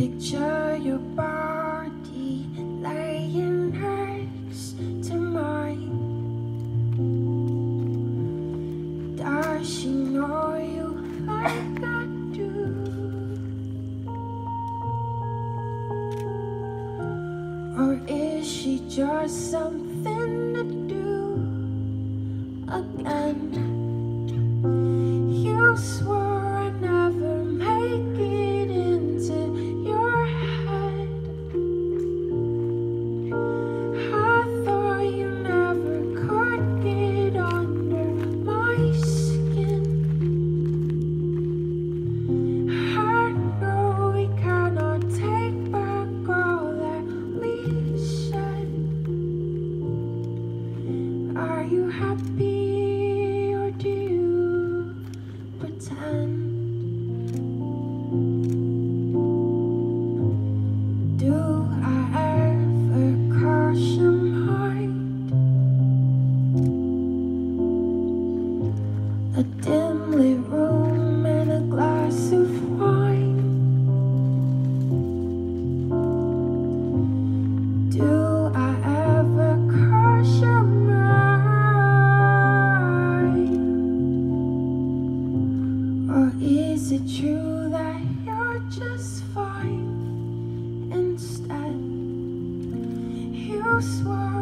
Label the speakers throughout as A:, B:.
A: Picture your body laying next to mine. Does she know you like I do? Or is she just something to do again? Happy or do you pretend? Do I ever cross your mind? A dimly Is it true that you're just fine instead? You swore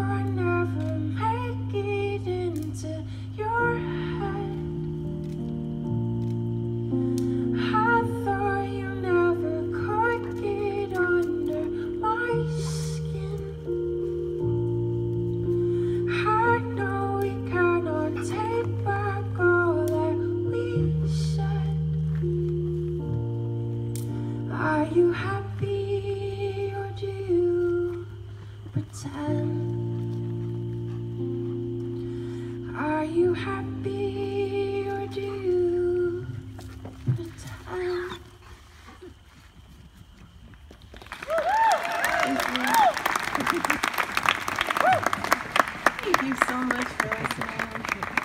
A: Are you happy or do you pretend? Are you happy or do you pretend? Thank you, Thank you so much for listening.